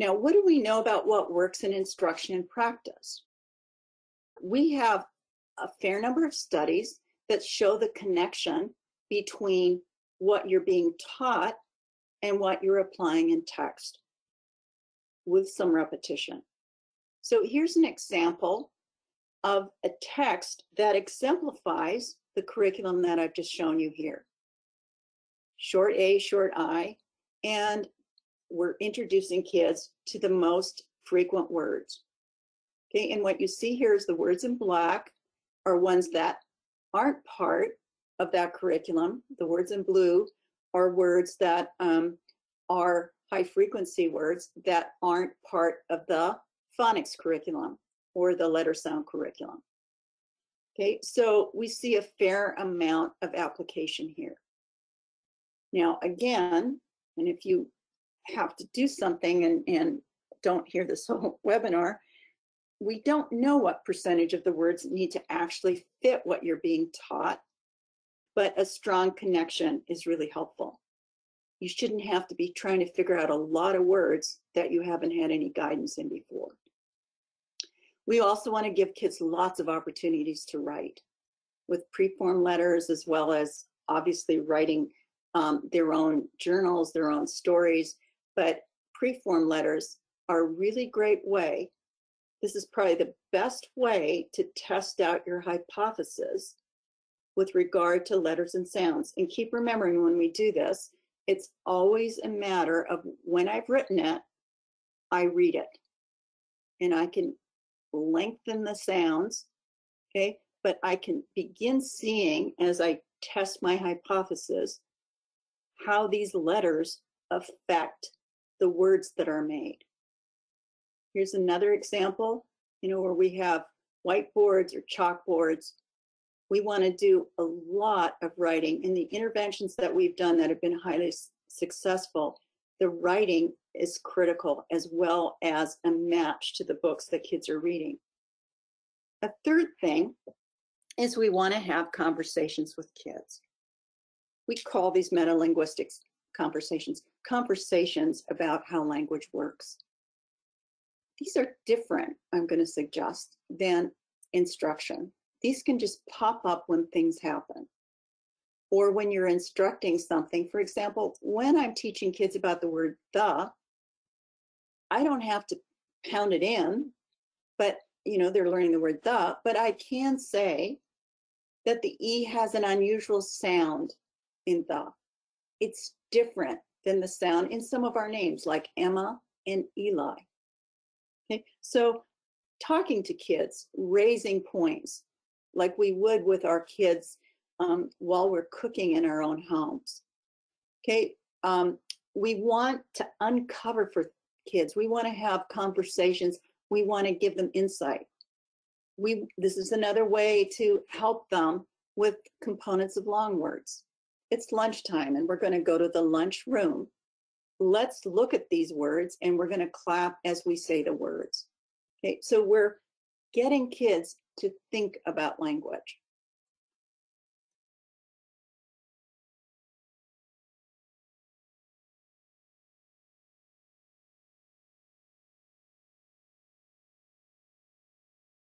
Now, what do we know about what works in instruction and practice? We have a fair number of studies that show the connection between what you're being taught and what you're applying in text with some repetition. So here's an example of a text that exemplifies the curriculum that I've just shown you here. Short A, short I, and we're introducing kids to the most frequent words. Okay, and what you see here is the words in black are ones that aren't part of that curriculum. The words in blue are words that um, are high frequency words that aren't part of the phonics curriculum or the letter sound curriculum. Okay, so we see a fair amount of application here. Now, again, and if you have to do something and, and don't hear this whole webinar, we don't know what percentage of the words need to actually fit what you're being taught, but a strong connection is really helpful. You shouldn't have to be trying to figure out a lot of words that you haven't had any guidance in before. We also want to give kids lots of opportunities to write with preform letters as well as obviously writing um, their own journals, their own stories, but preform letters are a really great way. This is probably the best way to test out your hypothesis with regard to letters and sounds. And keep remembering when we do this, it's always a matter of when I've written it, I read it. And I can lengthen the sounds, okay? But I can begin seeing as I test my hypothesis how these letters affect the words that are made. Here's another example, you know, where we have whiteboards or chalkboards. We want to do a lot of writing and the interventions that we've done that have been highly successful. The writing is critical as well as a match to the books that kids are reading. A third thing is we want to have conversations with kids. We call these metalinguistics conversations, conversations about how language works. These are different, I'm going to suggest, than instruction. These can just pop up when things happen. Or when you're instructing something, for example, when I'm teaching kids about the word the, I don't have to pound it in, but you know, they're learning the word the, but I can say that the E has an unusual sound in the. It's different than the sound in some of our names like Emma and Eli. Okay, so talking to kids, raising points like we would with our kids um, while we're cooking in our own homes. Okay, um, we want to uncover for kids. We want to have conversations. We want to give them insight. We this is another way to help them with components of long words it's lunchtime and we're going to go to the lunch room. Let's look at these words and we're going to clap as we say the words. Okay, so we're getting kids to think about language.